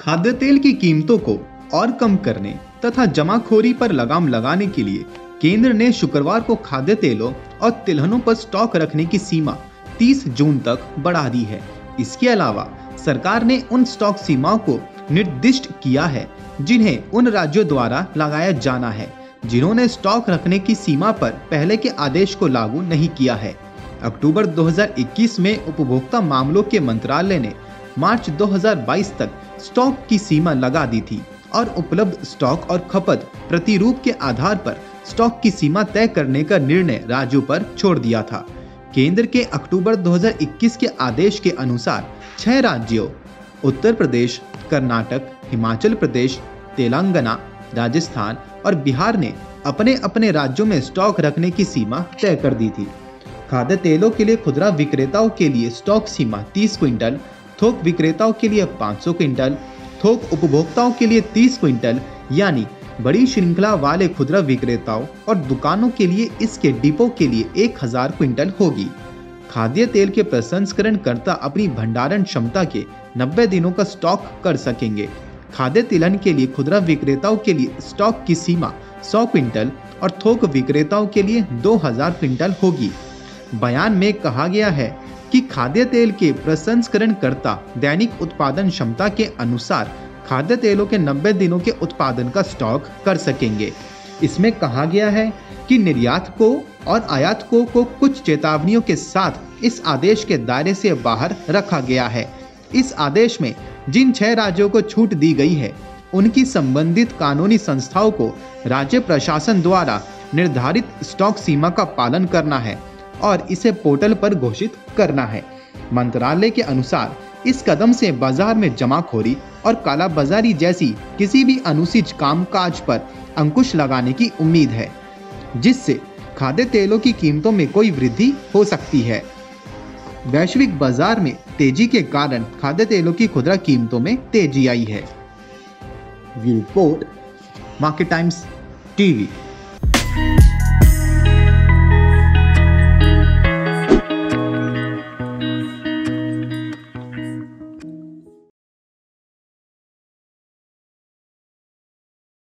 खाद्य तेल की कीमतों को और कम करने तथा जमाखोरी पर लगाम लगाने के लिए केंद्र ने शुक्रवार को खाद्य तेलों और तिलहनों पर स्टॉक रखने की सीमा 30 जून तक बढ़ा दी है। इसके अलावा सरकार ने उन स्टॉक सीमाओं को निर्दिष्ट किया है, जिन्हें उन राज्यों द्वारा लगाया जाना है, जिन्होंने स्टॉक रखने की सीमा पर पहले के आदेश को लागू नहीं किया है। अक्टूबर 2021 में उपभोक्ता मामलों के मंत्रालय ने मार्च 2022 तक स्टॉक की सीमा लगा दी थी और उपलब्ध स्टॉक और खपत प्रतिरूप के आधार पर स्टॉक की सीमा तय करने का निर्णय राज्यों पर छोड़ दिया था। केंद्र के अक्टूबर 2021 के आदेश के अनुसार छह राज्यों, उत्तर प्रदेश, कर्नाटक, हिमाचल प्रदेश, तेलंगाना, राजस्थान और बिहार ने अपने अपने राज्यों में स्टॉक रखने की सीमा तय कर दी थी। खाद्य तेलों के लिए खुदरा विक्रेताओं के लिए स्टॉक सीमा 30 क्विंटल थोक विक्रेताओं के लिए 500 क्विंटल, थोक उपभोक्ताओं के लिए 30 क्विंटल, यानी बड़ी श्रृंखला वाले खुदरा विक्रेताओं और दुकानों के लिए इसके डिपो के लिए 1000 क्विंटल होगी। खाद्य तेल के प्रसंस्करण करता अपनी भंडारण क्षमता के 90 दिनों का स्टॉक कर सकेंगे। खाद्य तिलहन के लिए खुदरा विक्रेताओं के लिए स्टॉक की सीमा 100 क्विंटल और थोक विक्रेताओं के लिए 2000 क्विंटल होगी। बयान में कहा गया है कि खाद्य तेल के प्रसंस्करण करता दैनिक उत्पादन क्षमता के अनुसार खाद्य तेलों के 90 दिनों के उत्पादन का स्टॉक कर सकेंगे। इसमें कहा गया है कि निर्यात को और आयातकों को कुछ चेतावनियों के साथ इस आदेश के दायरे से बाहर रखा गया है। इस आदेश में जिन छह राज्यों को छूट दी गई है, उनकी संबंधित कानूनी संस्थाओं को राज्य प्रशासन द्वारा निर्धारित स्टॉक सीमा का पालन करना है। और इसे पोर्टल पर घोषित करना है। मंत्रालय के अनुसार, इस कदम से बाज़ार में जमाखोरी और कालाबाजारी जैसी किसी भी अनुचित कामकाज पर अंकुश लगाने की उम्मीद है, जिससे खाद्य तेलों की कीमतों में कोई वृद्धि हो सकती है। वैश्विक बाज़ार में तेज़ी के कारण खाद्य तेलों की खुदरा कीमतों में तेज़ी आई है। Report, market Times, TV.